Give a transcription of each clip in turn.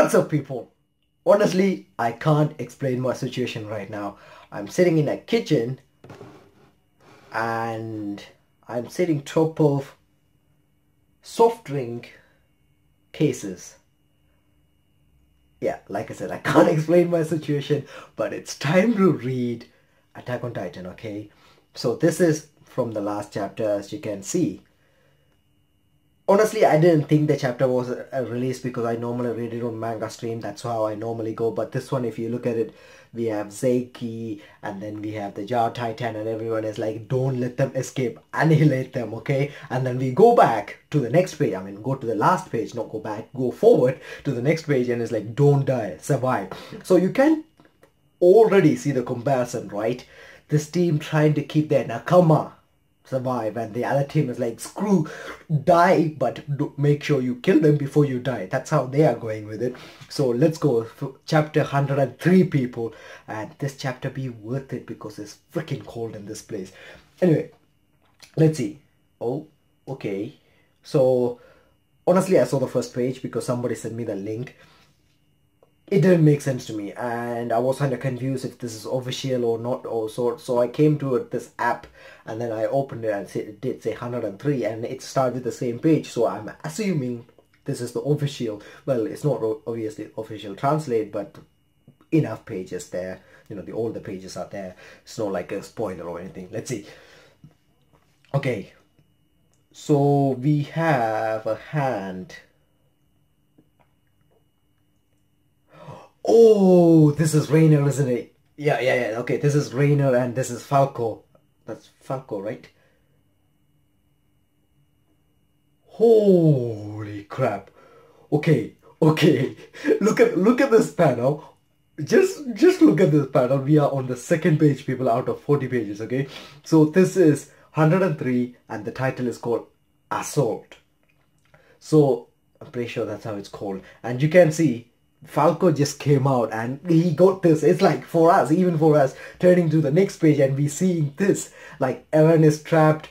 What's up, people? Honestly, I can't explain my situation right now. I'm sitting in a kitchen and I'm sitting top of soft drink cases. Yeah, like I said, I can't explain my situation, but it's time to read Attack on Titan, okay? So this is from the last chapter, as you can see honestly i didn't think the chapter was uh, a release because i normally read it on manga stream. That's how i normally go. But this one if you look at it we have Zeiki and then we have the Jaw Titan and everyone is like don't let them escape. Annihilate them okay? And then we go back to the next page. I mean go to the last page not go back go forward to the next page and it's like don't die. Survive. So you can already see the comparison right? This team trying to keep their nakama survive and the other team is like screw die but make sure you kill them before you die. That's how they are going with it. So let's go chapter 103 people. And this chapter be worth it because it's freaking cold in this place. Anyway let's see. Oh okay. So honestly i saw the first page because somebody sent me the link it didn't make sense to me and I was kind of confused if this is official or not or so so I came to this app and then I opened it and it did say 103 and it started with the same page so I'm assuming this is the official. Well it's not obviously official translate but enough pages there you know the older pages are there. It's not like a spoiler or anything. Let's see. Okay. So we have a hand Oh, this is Reiner, isn't it? Yeah, yeah, yeah. Okay, this is Reiner and this is Falco. That's Falco, right? Holy crap. Okay, okay. Look at look at this panel. Just just look at this panel. We are on the second page, people, out of 40 pages, okay? So this is 103 and the title is called Assault. So I'm pretty sure that's how it's called. And you can see Falco just came out and he got this. It's like for us, even for us, turning to the next page and we seeing this. Like Eren is trapped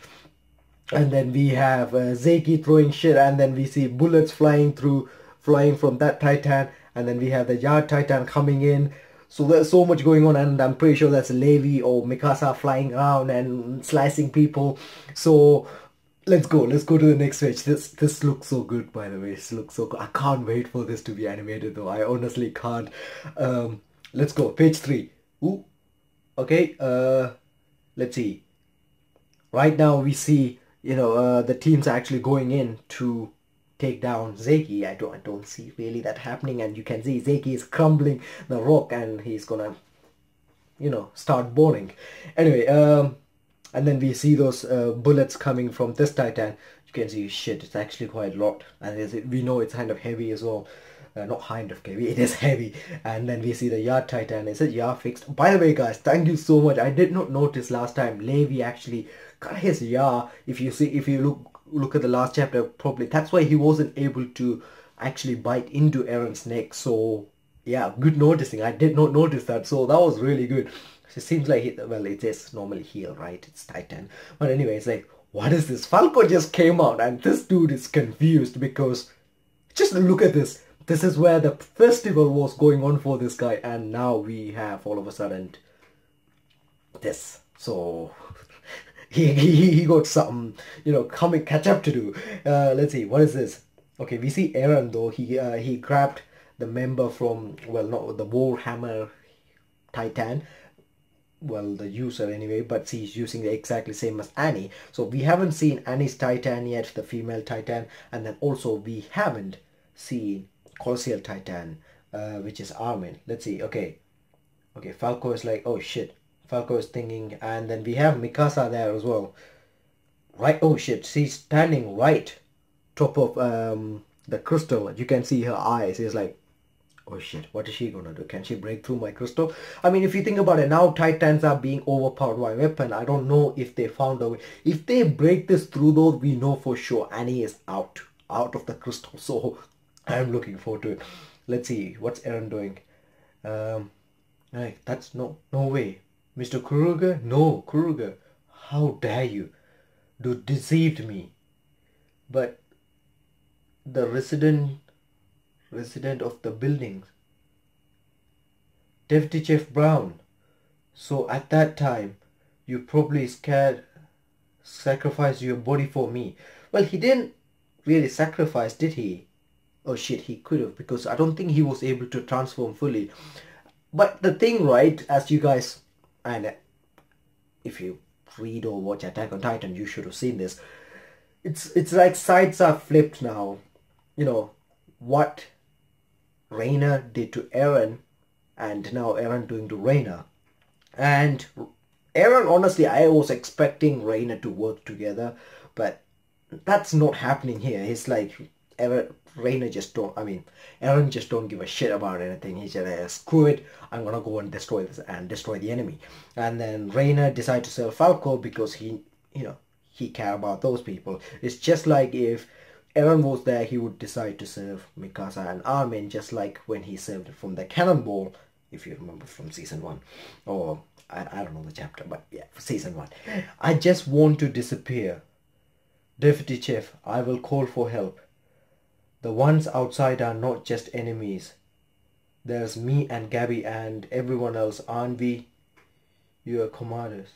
and then we have uh, Zeiki throwing shit and then we see bullets flying through, flying from that Titan and then we have the Yard Titan coming in. So there's so much going on and I'm pretty sure that's Levi or Mikasa flying around and slicing people. So let's go. Let's go to the next page this this looks so good by the way. This looks so good. I can't wait for this to be animated though. I honestly can't. Um let's go. Page three. Ooh. okay uh let's see. Right now we see you know uh the teams are actually going in to take down Zeiki. I don't I don't see really that happening. And you can see Zeiki is crumbling the rock and he's gonna you know start bowling. anyway um and then we see those uh, bullets coming from this titan. You can see shit it's actually quite a lot. And we know it's kind of heavy as well. Uh, not kind of heavy it is heavy. And then we see the yard titan. Is it yard fixed. By the way guys thank you so much. I did not notice last time levi actually got his yard if you see if you look look at the last chapter probably that's why he wasn't able to actually bite into Eren's neck. So yeah good noticing. I did not notice that. So that was really good it seems like it, well, it is normally heel, right? It's Titan. But anyway, it's like, what is this? Falco just came out and this dude is confused because just look at this. This is where the festival was going on for this guy and now we have all of a sudden this. So he, he, he got some, you know, coming catch up to do. Uh, let's see, what is this? Okay, we see Eren though. He uh, he grabbed the member from, well, not the Warhammer Titan well the user anyway but she's using the exactly same as Annie. So we haven't seen Annie's Titan yet the female Titan and then also we haven't seen Colossal Titan uh, which is Armin. Let's see okay. Okay Falco is like oh shit. Falco is thinking and then we have Mikasa there as well. Right oh shit she's standing right top of um the crystal. You can see her eyes. Is like oh shit, what is she gonna do? Can she break through my crystal? I mean, if you think about it, now Titans are being overpowered by weapon. I don't know if they found a way. If they break this through though, we know for sure Annie is out, out of the crystal. So I'm looking forward to it. Let's see, what's Eren doing? Um, that's no, no way. Mr. Kruger? No, Kruger. How dare you? You deceived me. But the resident resident of the building. Deputy Chief Brown. So at that time, you probably scared, sacrificed your body for me. Well, he didn't really sacrifice, did he? Oh shit, he could have because I don't think he was able to transform fully. But the thing, right, as you guys, and if you read or watch Attack on Titan, you should have seen this. It's it's like sides are flipped now. You know what Reiner did to Eren and now Eren doing to Reiner. And Eren, honestly, I was expecting Reiner to work together, but that's not happening here. It's like Eren, Reiner just don't, I mean, Eren just don't give a shit about anything. He's just like, screw it, I'm gonna go and destroy this and destroy the enemy. And then Reiner decided to sell Falco because he, you know, he care about those people. It's just like if Eren was there, he would decide to serve Mikasa and Armin just like when he served from the cannonball, if you remember from season one. Or, I, I don't know the chapter, but yeah, season one. I just want to disappear. Deputy Chief, I will call for help. The ones outside are not just enemies. There's me and Gabi and everyone else, aren't we? You are commanders.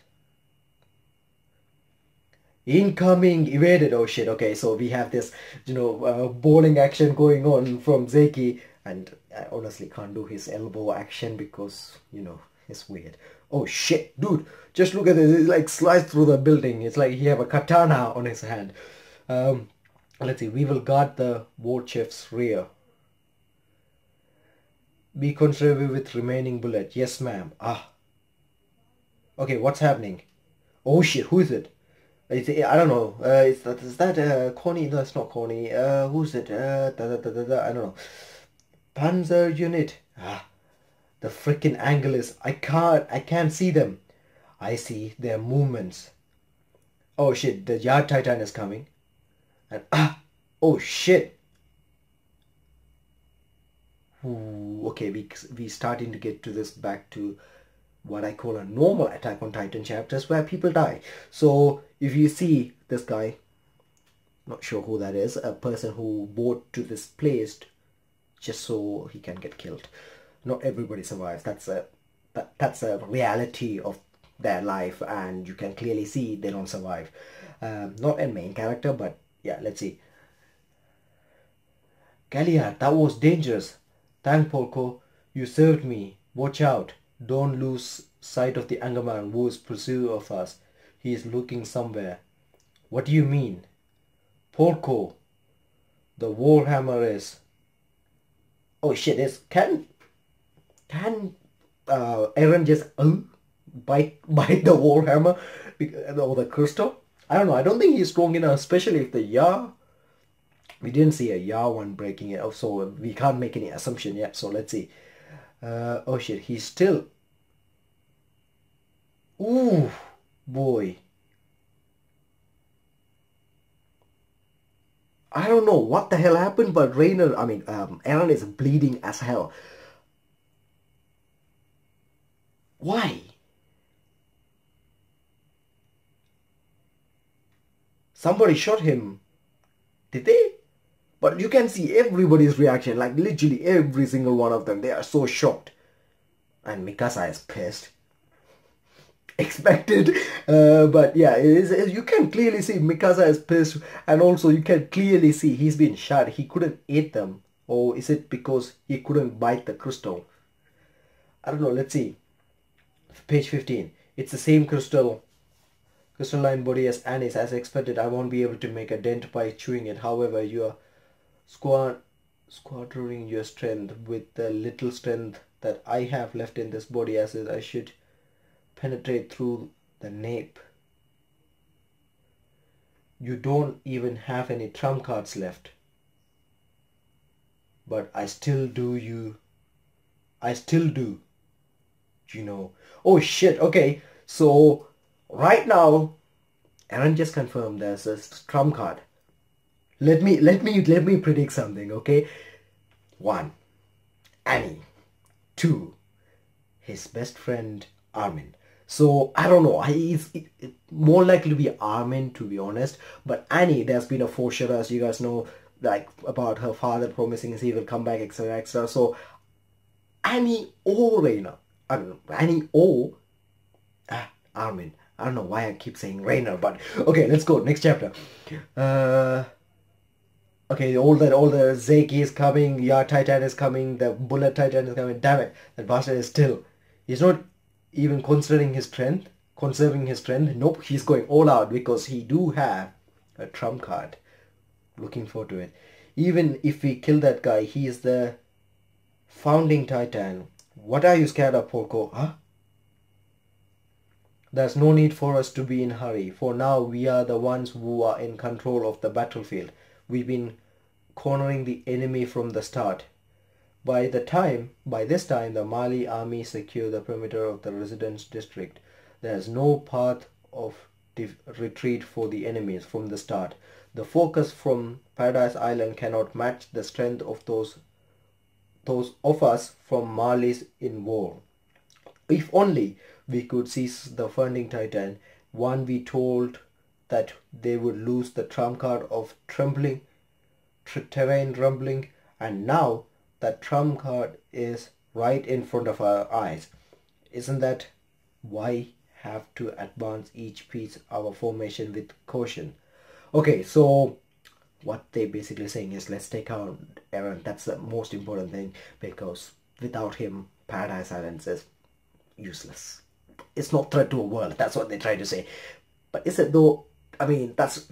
Incoming evaded. Oh shit. Okay, so we have this, you know, uh, bowling action going on from Zeki, and I honestly can't do his elbow action because you know it's weird. Oh shit, dude! Just look at this. It's like sliced through the building. It's like he have a katana on his hand. Um, let's see. We will guard the war chief's rear. Be conservative with remaining bullet. Yes, ma'am. Ah. Okay, what's happening? Oh shit, who is it? I don't know. Uh, is that is that uh, Connie? No, it's not Connie. Uh, who's it? Uh, da, da, da, da, da, I don't know. Panzer unit. Ah, the freaking angle is. I can't. I can't see them. I see their movements. Oh shit! The yard titan is coming. And ah, oh shit. Ooh, okay, we we starting to get to this back to what I call a normal Attack on Titan chapters where people die. So if you see this guy, not sure who that is, a person who bought to this place just so he can get killed. Not everybody survives. That's a that, that's a reality of their life, and you can clearly see they don't survive. Um, not a main character, but yeah, let's see. Galliard, that was dangerous. Thank Porco, you served me. Watch out. Don't lose sight of the Ackerman who is pursuing of us. He is looking somewhere. What do you mean? Porco. The Warhammer is... Oh shit, is can... Can uh, Eren just uh, bite, bite the Warhammer or the crystal? I don't know. I don't think he's strong enough, especially if the Ya... We didn't see a Ya one breaking it, so we can't make any assumption yet. So let's see. Uh, oh shit, he's still... Ooh, boy. I don't know what the hell happened, but Reiner, I mean, um, Eren is bleeding as hell. Why? Somebody shot him. Did they? But you can see everybody's reaction, like literally every single one of them. They are so shocked. And Mikasa is pissed. Expected. Uh, but yeah, it is, you can clearly see Mikasa is pissed. And also you can clearly see he's been shot. He couldn't eat them. Or is it because he couldn't bite the crystal? I don't know. Let's see. Page 15. It's the same crystal crystalline body as Annie's. As expected, I won't be able to make a dent by chewing it. However, you are squad squandering your strength with the little strength that I have left in this body as I should penetrate through the nape. You don't even have any trump cards left. But I still do you. I still do. You know. Oh shit, okay. So right now Eren just confirmed there's a trump card let me let me let me predict something okay one annie two his best friend armin so i don't know he's more likely to be armin to be honest but annie there's been a foreshadow as you guys know like about her father promising he will come back, etc., etc. So Annie or Reiner, I don't know, Annie or ah, Armin. I don't know why I keep saying Reiner, but okay, let's go next chapter. Uh, okay, all that, all the Zeke is coming, yeah, Titan is coming, the Bullet Titan is coming. Damn it, that bastard is still. He's not even considering his strength, conserving his strength. Nope, he's going all out because he do have a trump card. Looking forward to it. Even if we kill that guy, he is the founding Titan. What are you scared of, Porco? Huh? There's no need for us to be in hurry, for now we are the ones who are in control of the battlefield. We've been cornering the enemy from the start. By the time, by this time, the Marley army secure the perimeter of the residence district. There's no path of retreat for the enemies from the start. The focus from Paradise Island cannot match the strength of those those of us from Marley's in war. If only we could seize the founding titan, one we told that they would lose the trump card of trembling, terrain rumbling, and now that trump card is right in front of our eyes. Isn't that why have to advance each piece of our formation with caution? Okay, so what they basically saying is let's take out Eren. That's the most important thing because without him, Paradise Islands is useless. It's not threat to a world. That's what they try to say. But is it though? I mean, that's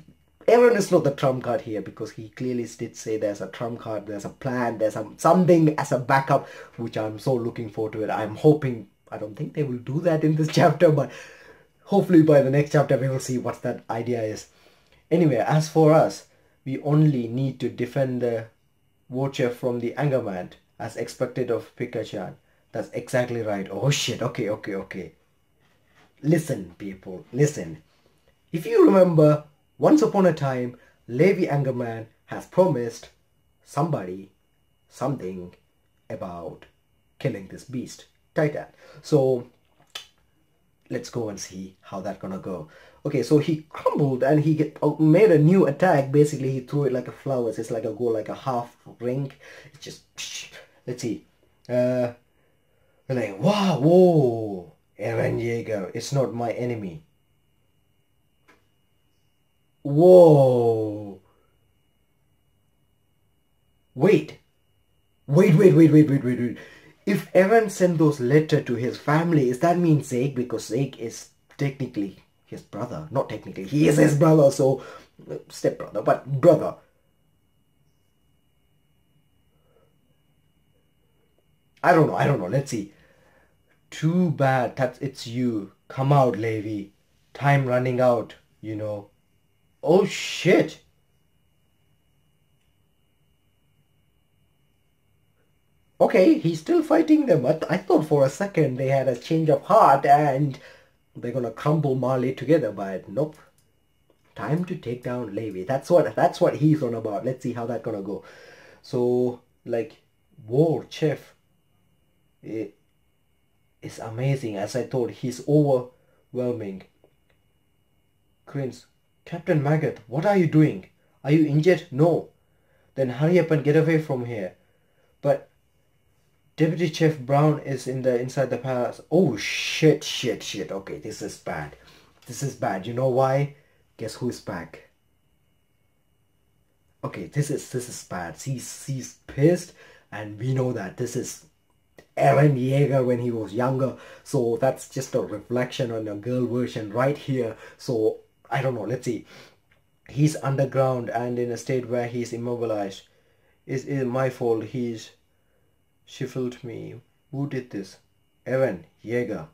Eren is not the trump card here because he clearly did say there's a trump card, there's a plan, there's some something as a backup, which I'm so looking forward to it. I'm hoping. I don't think they will do that in this chapter, but hopefully by the next chapter we will see what that idea is. Anyway, as for us, we only need to defend the Watcher from the Ackerman as expected of Pieck-chan. That's exactly right. Oh shit, okay, okay, okay. Listen, people, listen. If you remember, once upon a time, Levi Ackerman has promised somebody something about killing this beast, Titan. So let's go and see how that's gonna go. Okay, so he crumbled and he get, uh, made a new attack. Basically, he threw it like a flower. It's like a go like a half ring. It's just let's see. Uh, like wow, whoa, Eren Yeager. It's not my enemy. Whoa. Wait. Wait, wait, wait, wait, wait, wait, wait. If Eren sent those letter to his family, is that mean Zeke? Because Zeke is technically his brother. Not technically, he is his brother, so uh, stepbrother, but brother. I don't know, I don't know, let's see. Too bad that it's you. Come out, Levi. Time running out, you know. Oh shit! Okay, he's still fighting them. I, th I thought for a second they had a change of heart and they're gonna crumble Marley together, but nope. Time to take down Levi. That's what that's what he's on about. Let's see how that's gonna go. So like War Chef it is amazing as I thought. He's overwhelming. Prince, Captain Magath, what are you doing? Are you injured? No. Then hurry up and get away from here. But Deputy Chef Brown is in the inside the palace. Oh shit, shit, shit. Okay, this is bad. This is bad. You know why? Guess who's back? Okay, this is this is bad. He's he's pissed, and we know that this is Eren Yeager when he was younger. So that's just a reflection on a girl version right here. So I don't know. Let's see. He's underground and in a state where he's immobilized. Is it my fault? He's she fooled me. Who did this? Eren Yeager.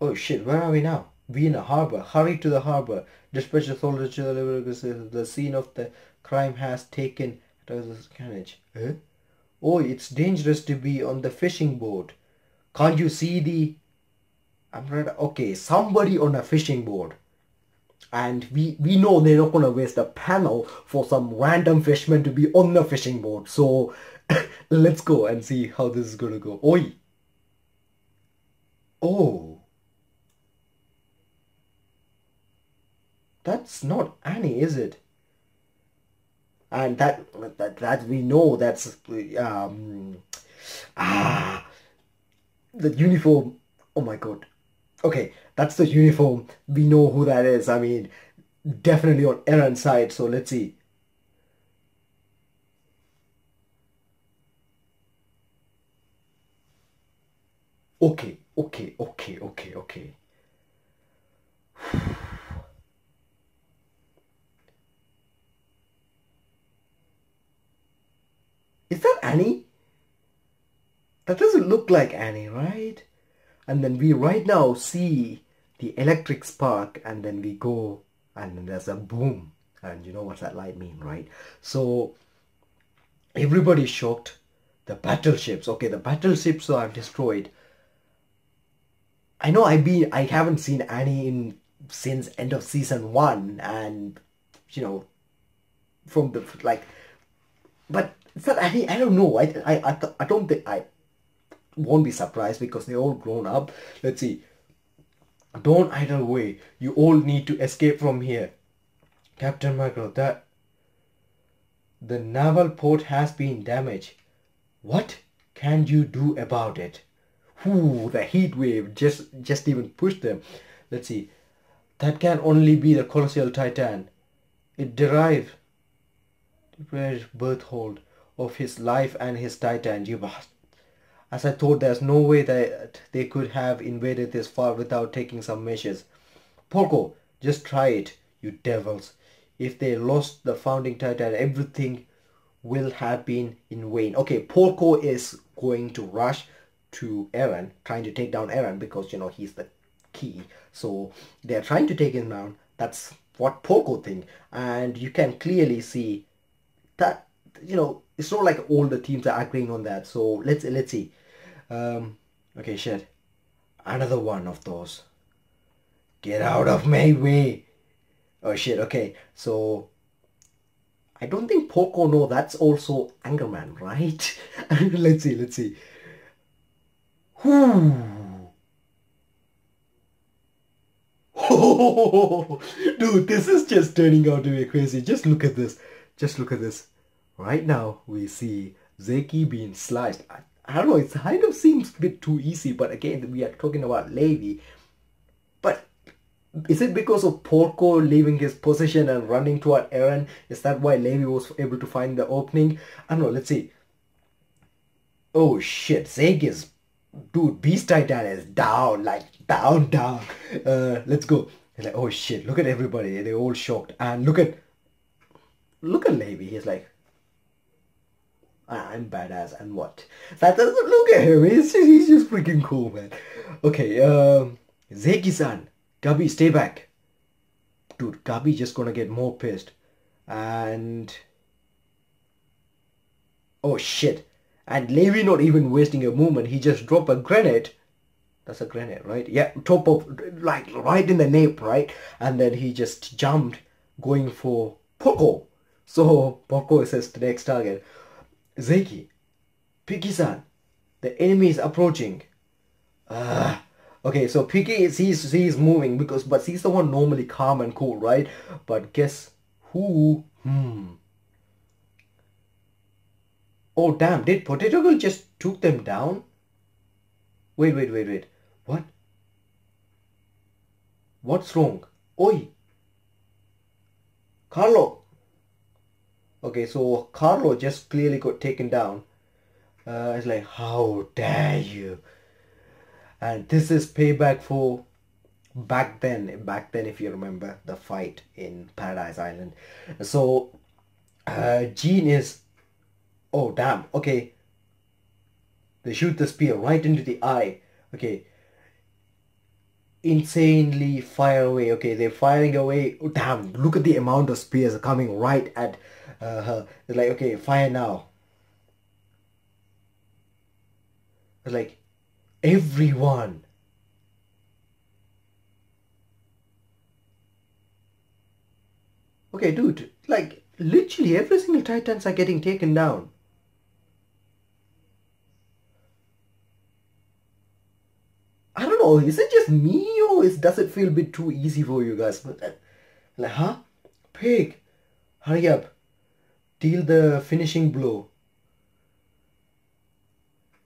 Oh shit, where are we now? We in a harbor. Hurry to the harbor. Dispatch the soldiers to the The scene of the crime has taken carnage. Huh? Oh, it's dangerous to be on the fishing boat. Can't you see the... I'm right. Okay, somebody on a fishing boat and we we know they're not gonna waste a panel for some random fisherman to be on the fishing boat so let's go and see how this is gonna go oi oh That's not Annie, is it? And that that, that we know that's um ah the uniform. Oh my god. Okay, that's the uniform. We know who that is. I mean, definitely on Eren's side. So let's see. Okay, okay, okay, okay, okay. Is that Annie? That doesn't look like Annie, right? And then we right now see the electric spark and then we go and there's a boom. And you know what that light mean, right? So everybody's shocked. The battleships, okay, the battleships are destroyed. I know I've been I haven't seen Annie in since end of season one and you know from the like but it's not Annie I don't know I I I, I don't think I won't be surprised because they're all grown up let's see don't idle away you all need to escape from here Captain Michael that the naval port has been damaged what can you do about it Ooh, the heat wave just just even pushed them. Let's see. That can only be the colossal titan. It derived the birth hold of his life and his titan. You bastard. As I thought, there's no way that they could have invaded this far without taking some measures. Porco, just try it, you devils. If they lost the founding title, everything will have been in vain. Okay, Porco is going to rush to Eren, trying to take down Eren because, you know, he's the key. So they're trying to take him down. That's what Porco think. And you can clearly see that, you know, it's not like all the teams are agreeing on that. So let's let's see. Um, okay, shit. Another one of those. Get out of my way. Oh shit, okay. So I don't think Porco No, that's also Ackerman, right? let's see, let's see. Oh, dude, this is just turning out to be crazy. Just look at this. Just look at this. Right now, we see Zeki being sliced. I, I don't know, it kind of seems a bit too easy, but again, we are talking about Levi. But is it because of Porco leaving his position and running toward Eren? Is that why Levi was able to find the opening? I don't know, let's see. Oh shit, Zeke is dude, Beast Titan is down, like down, down. Uh, let's go. He's like, oh shit, look at everybody. They're all shocked. And look at, look at Levi. He's like, I'm badass and what? That doesn't look at him. He's just, he's just freaking cool, man. Okay, um, Zeki-san, Gabi, stay back. Dude, Gabi just gonna get more pissed. And, oh shit. And Levi not even wasting a moment, he just dropped a grenade. That's a grenade, right? Yeah, top of, like, right in the nape, right? And then he just jumped, going for Porco. So, Porco is his next target, Zeki, Piki-san, the enemy is approaching. Ah. Okay, so Piki is he's he's moving because but he's the one normally calm and cool, right? But guess who? Hmm. Oh damn, did Potato Girl just took them down? Wait, wait, wait, wait. What? What's wrong? Oi! Carlo! Okay, so Carlo just clearly got taken down. Uh, it's like, how dare you? And this is payback for back then, back then if you remember the fight in Paradise Island. So uh, Jean is Oh, damn. Okay. They shoot the spear right into the eye. Okay. Insanely fire away. Okay, they're firing away. Oh, damn. Look at the amount of spears coming right at uh, her. It's like, okay, fire now. It's like, everyone. Okay, dude, like, literally every single Titans are getting taken down. I don't know. Is it just me or is, does it feel a bit too easy for you guys? Uh, Like, huh? Pig, hurry up. Deal the finishing blow.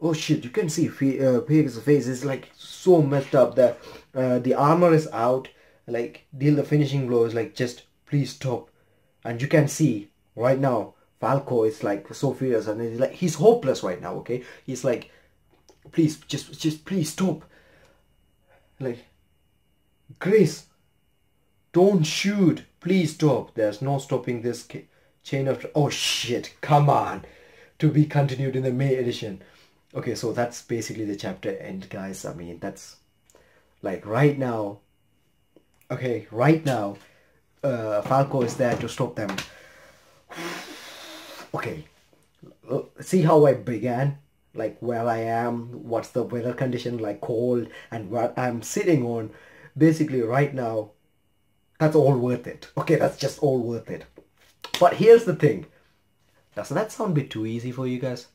Oh shit, you can see uh, Pig's face is like so messed up that uh, the armor is out. Like, deal the finishing blow is like, just please stop. And you can see right now, Falco is like so furious and he's like, he's hopeless right now, okay? He's like, please, just, just please stop. Like, Grace, don't shoot. Please stop. There's no stopping this chain of... Oh shit, come on. To be continued in the May edition. Okay, so that's basically the chapter end, guys. I mean, that's like right now. Okay, right now, uh, Falco is there to stop them. Okay, see how I began? Like where I am, what's the weather condition, like cold, and what I'm sitting on. Basically, right now, that's all worth it. Okay, that's just all worth it. But here's the thing. Doesn't that sound a bit too easy for you guys?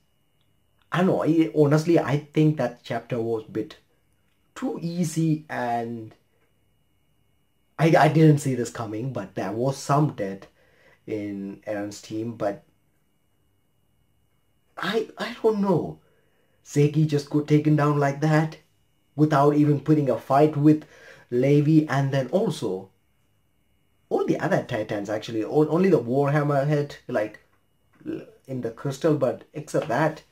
I know, I, honestly, I think that chapter was a bit too easy and I, I didn't see this coming, but there was some death in Eren's team, but I I don't know. Zeki just got taken down like that without even putting a fight with Levi and then also the other titans actually. Only the warhammer had like in the crystal but except that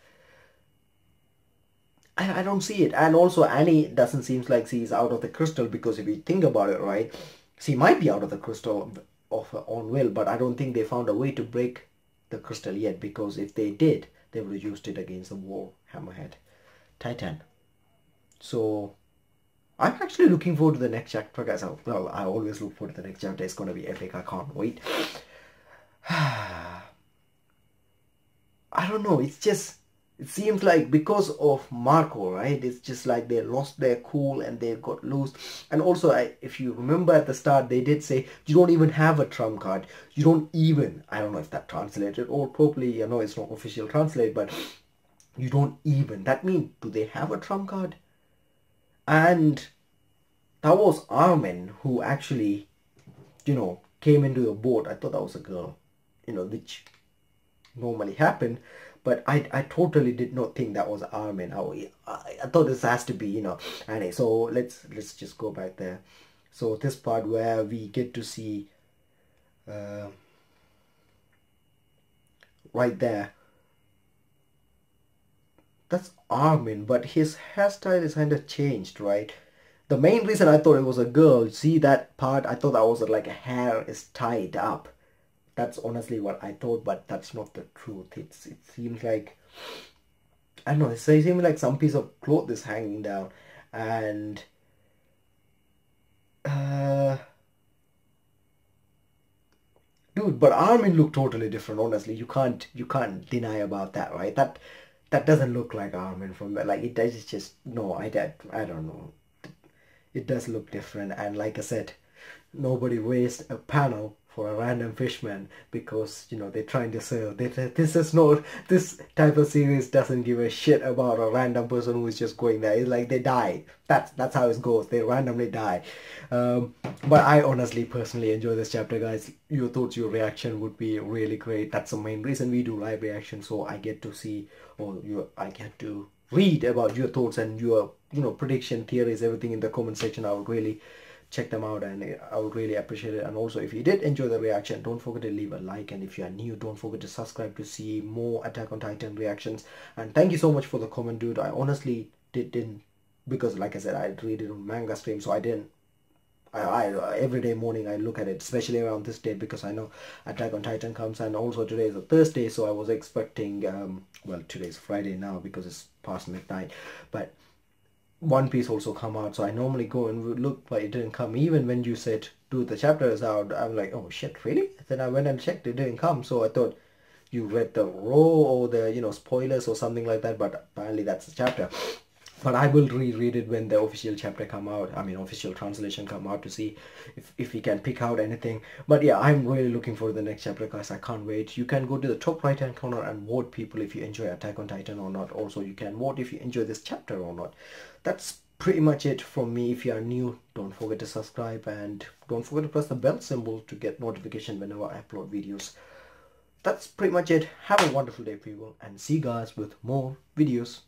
I, I don't see it. And also annie doesn't seem like she's out of the crystal because if you think about it right she might be out of the crystal of her own will but i don't think they found a way to break the crystal yet because if they did they would have used it against the war hammerhead titan. So I'm actually looking forward to the next chapter, guys. Well, I always look forward to the next chapter. It's going to be epic. I can't wait. I don't know. It's just, it seems like because of Marco, right? It's just like they lost their cool and they got loose. And also, I, if you remember at the start, they did say, you don't even have a trump card. You don't even, I don't know if that translated or properly, you know, it's not official translate, but you don't even. That means, do they have a trump card? And that was Armin who actually, you know, came into the boat. I thought that was a girl, you know, which normally happened. but I, I totally did not think that was Armin. I, I, I thought this has to be, you know, anyway, so let's, let's just go back there. So this part where we get to see, uh, right there, that's Armin, but his hairstyle is kind of changed, right? The main reason I thought it was a girl, see that part, I thought that was like a hair is tied up. That's honestly what I thought, but that's not the truth. It's It seems like, I don't know, it seems like some piece of cloth is hanging down. And, uh, dude, but Armin looked totally different, honestly. You can't, you can't deny about that, right? That, that doesn't look like Armin from like it does just no I did I don't know. It does look different and like I said nobody raised a panel for a random fishman because you know they're trying to sell this is not this type of series doesn't give a shit about a random person who's just going there. It's like they die. That's that's how it goes. They randomly die. Um, but i honestly personally enjoy this chapter guys. Your thoughts your reaction would be really great. That's the main reason we do live reaction so i get to see or you i get to read about your thoughts and your you know prediction theories everything in the comment section. I would really check them out and I would really appreciate it. And also if you did enjoy the reaction don't forget to leave a like and if you are new don't forget to subscribe to see more Attack on Titan reactions. And thank you so much for the comment dude. I honestly did, didn't because like I said I read it on manga stream so I didn't I, I every day morning I look at it especially around this day because I know Attack on Titan comes and also today is a Thursday so I was expecting um, well today's Friday now because it's past midnight. But one Piece also come out, so I normally go and look, but it didn't come. Even when you said, do the chapter is out, I'm like, oh shit, really? Then I went and checked, it didn't come. So I thought you read the raw or the, you know, spoilers or something like that, but apparently that's the chapter but I will reread it when the official chapter come out. I mean, official translation come out to see if, if we can pick out anything. But yeah, I'm really looking for the next chapter, guys. I can't wait. You can go to the top right hand corner and vote people if you enjoy Attack on Titan or not. Also, you can vote if you enjoy this chapter or not. That's pretty much it from me. If you are new, don't forget to subscribe and don't forget to press the bell symbol to get notification whenever I upload videos. That's pretty much it. Have a wonderful day people and see you guys with more videos.